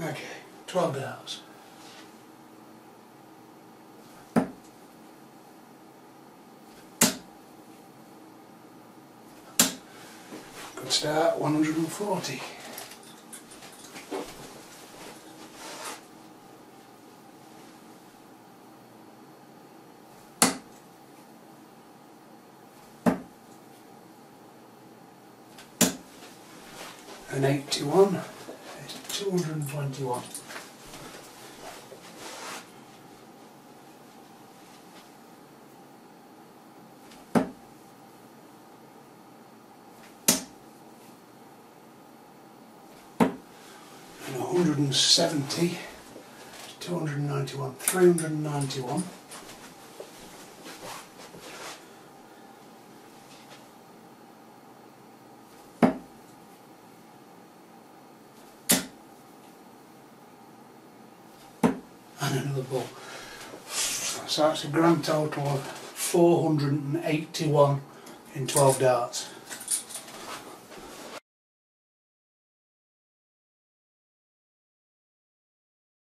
Okay, 12 darts. Good start, 140. and 81 is 221. And 170 is 291, 391. And another ball. So that's a grand total of 481 in 12 darts.